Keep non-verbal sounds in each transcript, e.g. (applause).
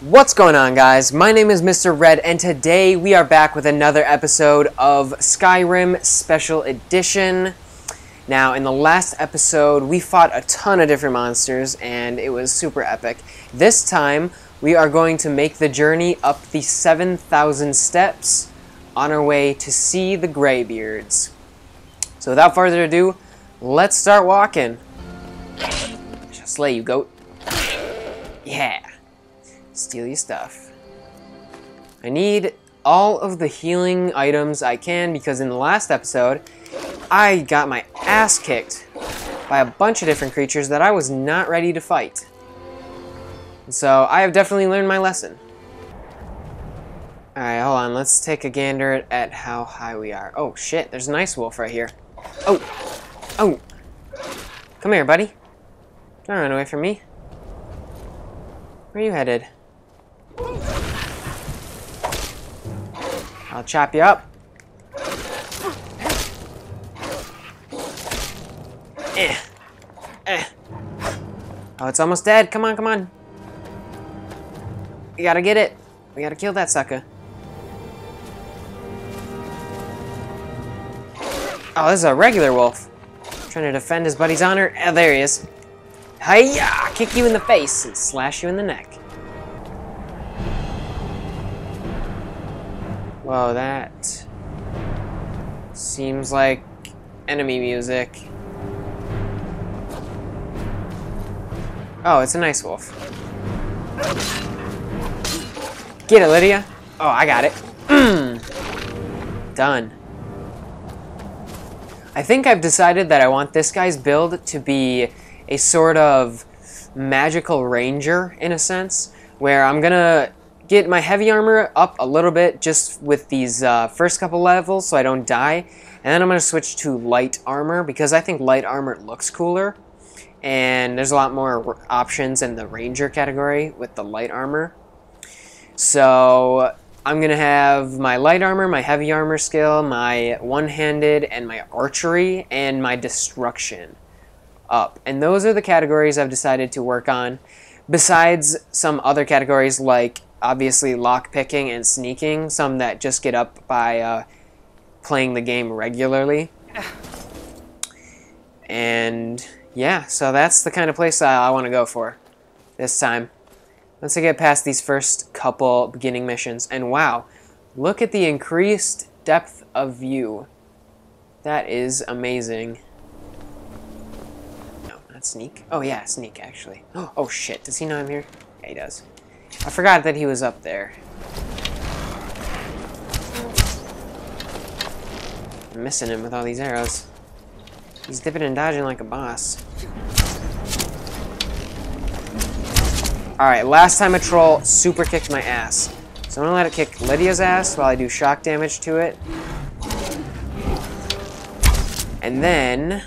What's going on, guys? My name is Mr. Red, and today we are back with another episode of Skyrim Special Edition. Now, in the last episode, we fought a ton of different monsters, and it was super epic. This time, we are going to make the journey up the 7,000 steps on our way to see the Greybeards. So without further ado, let's start walking. Slay you, goat. Yeah. Steal your stuff. I need all of the healing items I can because in the last episode, I got my ass kicked by a bunch of different creatures that I was not ready to fight. So I have definitely learned my lesson. Alright, hold on. Let's take a gander at how high we are. Oh, shit. There's an ice wolf right here. Oh. Oh. Come here, buddy. Don't run away from me. Where are you headed? I'll chop you up. Eh. Eh. Oh, it's almost dead. Come on, come on. We gotta get it. We gotta kill that sucker. Oh, this is a regular wolf. Trying to defend his buddy's honor. Oh, there he is. Hiya! Kick you in the face and slash you in the neck. Whoa, that seems like enemy music. Oh, it's a nice wolf. Get it, Lydia. Oh, I got it. (clears throat) Done. I think I've decided that I want this guy's build to be a sort of magical ranger, in a sense, where I'm gonna get my heavy armor up a little bit just with these uh, first couple levels so I don't die. And then I'm going to switch to light armor because I think light armor looks cooler. And there's a lot more options in the ranger category with the light armor. So I'm going to have my light armor, my heavy armor skill, my one-handed, and my archery, and my destruction up. And those are the categories I've decided to work on. Besides some other categories like obviously lock picking and sneaking, some that just get up by uh, playing the game regularly. And yeah, so that's the kind of playstyle I want to go for this time. Once I get past these first couple beginning missions, and wow, look at the increased depth of view. That is amazing. No, not sneak. Oh yeah, sneak actually. (gasps) Oh shit, does he know I'm here? Yeah, he does. I forgot that he was up there. I'm missing him with all these arrows. He's dipping and dodging like a boss. Alright, last time a troll super kicked my ass. So I'm gonna let it kick Lydia's ass while I do shock damage to it. And then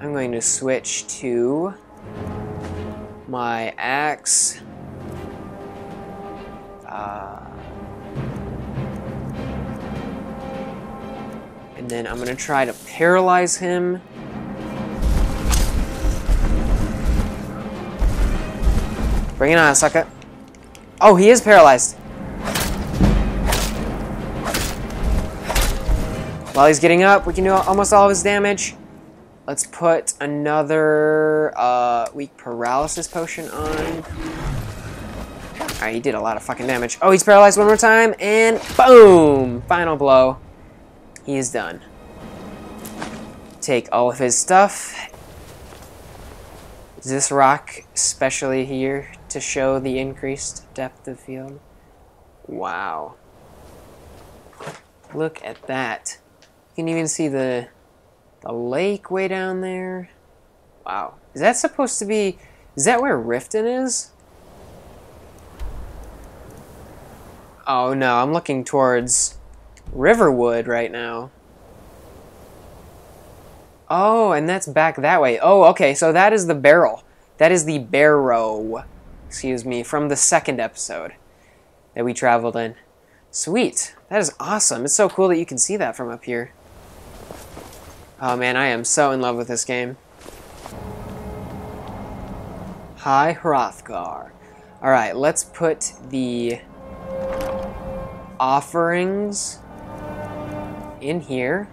I'm going to switch to my axe uh, and then I'm to try to paralyze him. Bring it on, sucker. Oh, he is paralyzed. While he's getting up, we can do almost all of his damage. Let's put another uh, weak paralysis potion on. Alright, he did a lot of fucking damage. Oh, he's paralyzed one more time, and boom! Final blow. He is done. Take all of his stuff. Is this rock specially here to show the increased depth of field? Wow. Look at that. You can even see the, the lake way down there. Wow. Is that supposed to be... Is that where Riften is? Oh no, I'm looking towards Riverwood right now. Oh, and that's back that way. Oh, okay, so that is the barrel. That is the barrow, excuse me, from the second episode that we traveled in. Sweet. That is awesome. It's so cool that you can see that from up here. Oh man, I am so in love with this game. High, Hrothgar. Alright, let's put the offerings in here.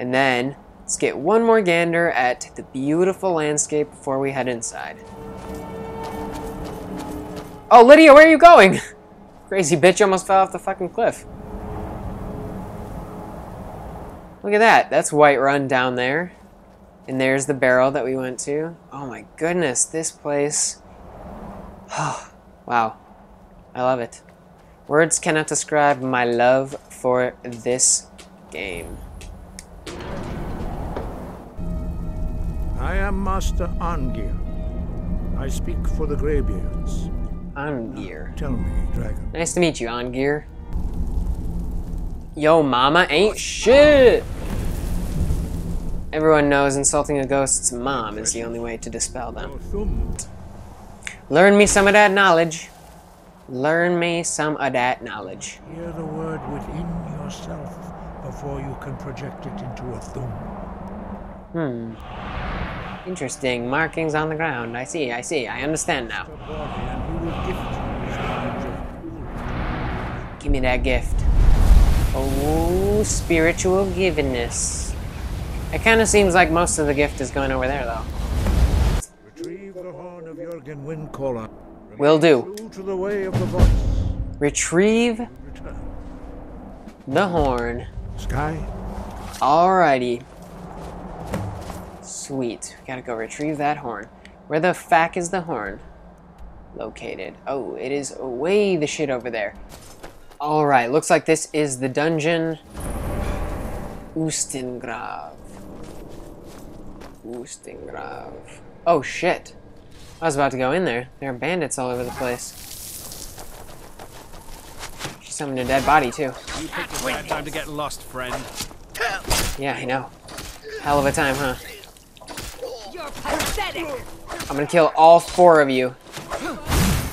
And then, let's get one more gander at the beautiful landscape before we head inside. Oh, Lydia, where are you going? (laughs) Crazy bitch almost fell off the fucking cliff. Look at that. That's Whiterun down there. And there's the barrel that we went to. Oh my goodness, this place. Oh, (sighs) wow. I love it. Words cannot describe my love for this game. I am Master Arngeir. I speak for the Greybeards. Angear. Tell me, dragon. Nice to meet you, Angear. Yo, mama ain't shit! Everyone knows insulting a ghost's mom is the only way to dispel them. Learn me some of that knowledge. Learn me some of that knowledge. Hear the word within yourself before you can project it into a Thu'um. Hmm. Interesting. Markings on the ground. I see, I see. I understand now. The body, and he will gift you his knowledge of cool. Give me that gift. Oh, spiritual givingness. It kind of seems like most of the gift is going over there, though. Retrieve the horn of Jurgen Windcaller. Will do. To the way of the voice. Retrieve the horn. Sky, Alrighty. Sweet. We gotta go retrieve that horn. Where the fuck is the horn located? Oh, it is way the shit over there. Alright, looks like this is the dungeon. Ustengrav. Ustengrav. Oh shit. I was about to go in there. There are bandits all over the place. She summoned a dead body too. You picked a bad time to get lost, friend. Yeah, I know. Hell of a time, huh? You're pathetic! I'm gonna kill all four of you.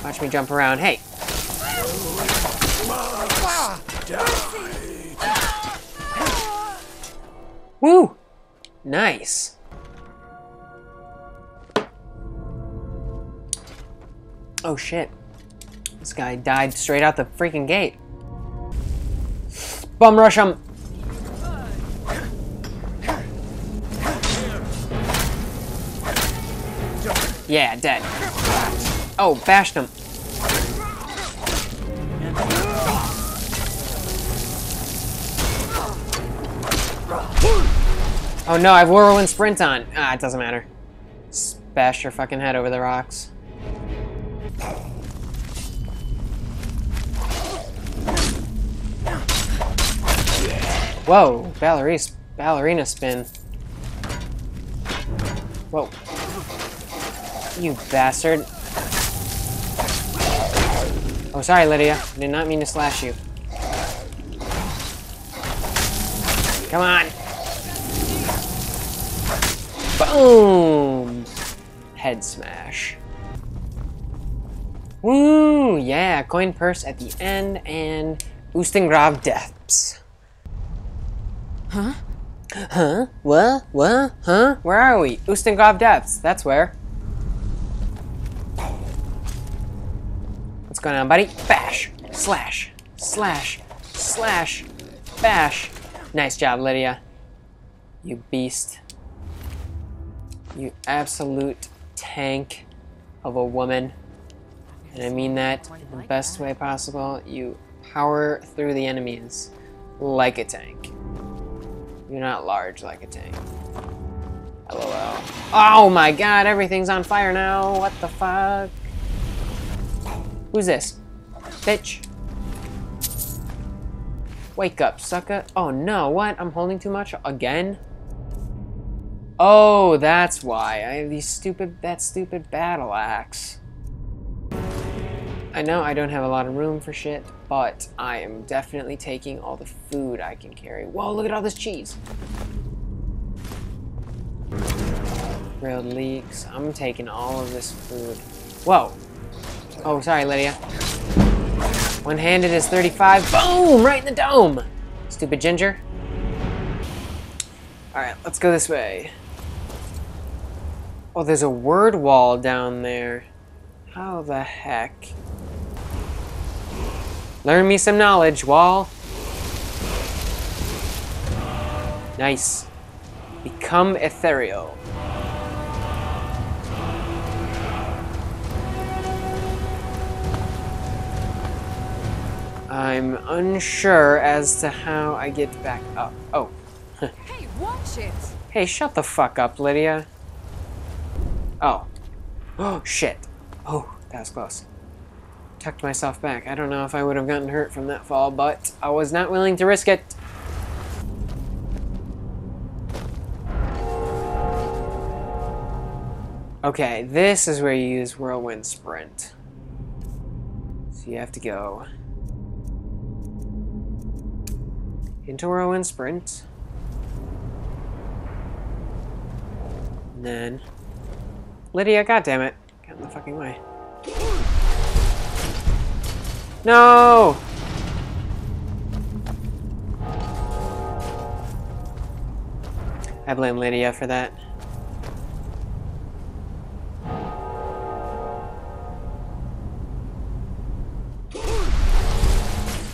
Watch me jump around. Hey! Woo! Nice. Oh shit. This guy died straight out the freaking gate. Bum rush him! Yeah, dead. Oh, bashed him. Oh no, I have whirlwind sprint on. Ah, it doesn't matter. Bash your fucking head over the rocks. Whoa, ballerina, ballerina spin. Whoa. You bastard. Oh, sorry, Lydia. I did not mean to slash you. Come on. Boom! Head smash. Woo! Yeah, coin purse at the end and Ustengrav depths. Huh? Huh? What? What? Huh? Where are we? Ustengrav depths. That's where. What's going on, buddy? Bash! Slash! Slash! Slash! Bash! Nice job, Lydia. You beast. You absolute tank of a woman. And I mean that in the best way possible. You power through the enemies like a tank. You're not large like a tank. LOL. Oh my god, everything's on fire now. What the fuck? Who's this? Bitch. Wake up, sucker. Oh no, what? I'm holding too much again? Oh, that's why. I have these stupid, that stupid battle axe. I know I don't have a lot of room for shit, but I am definitely taking all the food I can carry. Whoa, look at all this cheese. Grilled leeks. I'm taking all of this food. Whoa. Oh, sorry, Lydia. One-handed is 35. Boom! Right in the dome! Stupid ginger. Alright, let's go this way. Oh, there's a word wall down there. How the heck? Learn me some knowledge, wall. Nice. Become ethereal. I'm unsure as to how I get back up. Oh. (laughs) Hey, watch it! Hey, shut the fuck up, Lydia. Oh. Oh, (gasps) shit. Oh, that was close. Tucked myself back. I don't know if I would have gotten hurt from that fall, but I was not willing to risk it. Okay, this is where you use Whirlwind Sprint. So you have to go into Whirlwind Sprint. And then Lydia, goddammit. Get in the fucking way. No! I blame Lydia for that.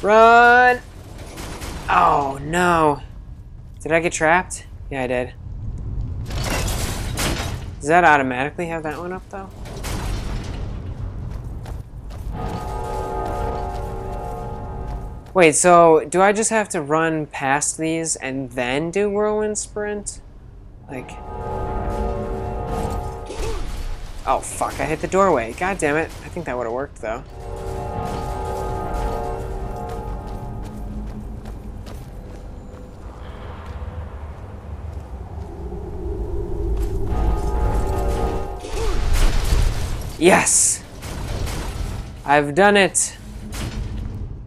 Run! Oh no. Did I get trapped? Yeah, I did. Does that automatically have that one up though? Wait, so do I just have to run past these and then do whirlwind sprint? Like Oh fuck, I hit the doorway. God damn it. I think that would have worked though. Yes! I've done it!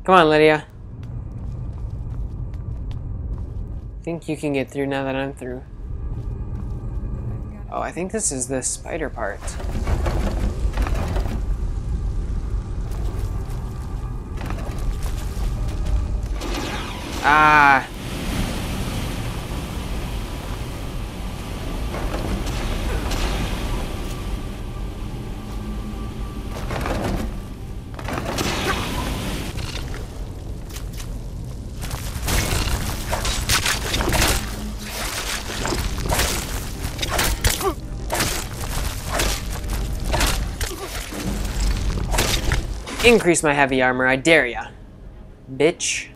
Come on, Lydia. Think you can get through now that I'm through. Oh, I think this is the spider part. Ah! Increase my heavy armor, I dare ya. Bitch.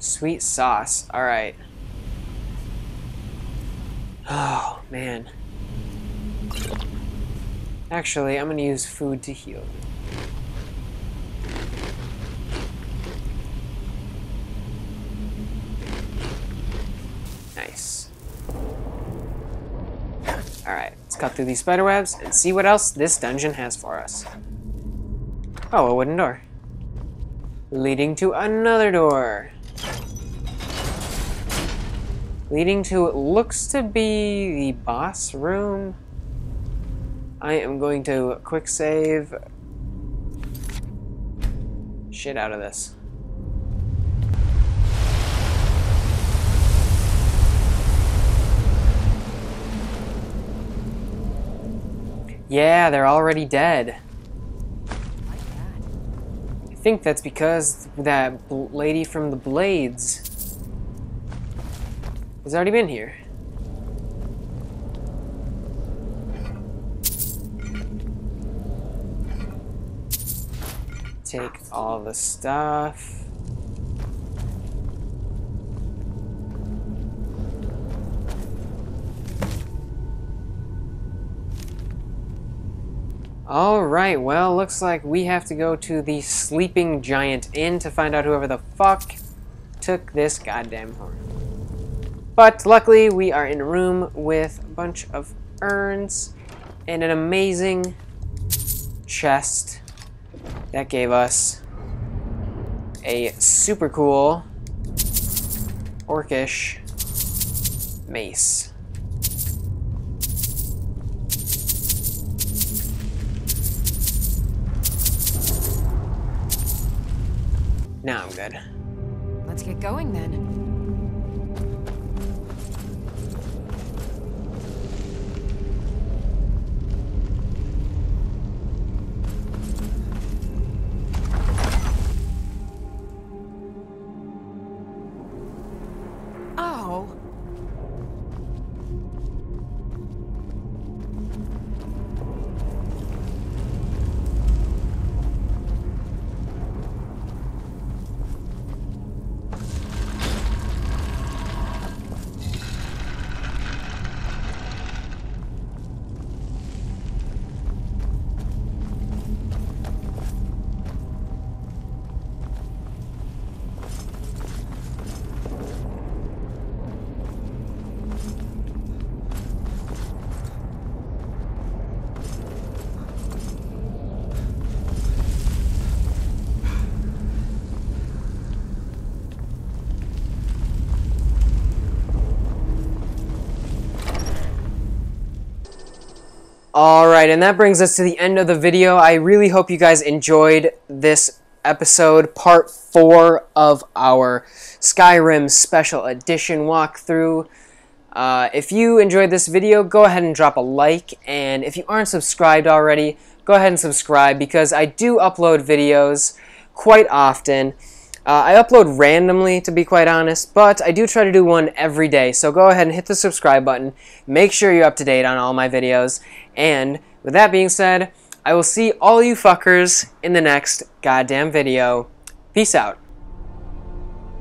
Sweet sauce. Alright. Oh, man. Actually, I'm gonna use food to heal. Nice. Alright, let's cut through these spider webs and see what else this dungeon has for us. Oh, a wooden door. Leading to another door. Leading to what looks to be the boss room. I am going to quick save shit out of this. Yeah, they're already dead. I think that's because that lady from the Blades has already been here. Take all the stuff. Alright, well, looks like we have to go to the Sleeping Giant Inn to find out whoever the fuck took this goddamn horn. But luckily, we are in a room with a bunch of urns and an amazing chest that gave us a super cool orcish mace. Now I'm good. Let's get going then. Alright, and that brings us to the end of the video. I really hope you guys enjoyed this episode, part 4 of our Skyrim Special Edition walkthrough. Uh, if you enjoyed this video, go ahead and drop a like, and if you aren't subscribed already, go ahead and subscribe because I do upload videos quite often. Uh, I upload randomly, to be quite honest, but I do try to do one every day. So go ahead and hit the subscribe button. Make sure you're up to date on all my videos. And with that being said, I will see all you fuckers in the next goddamn video. Peace out.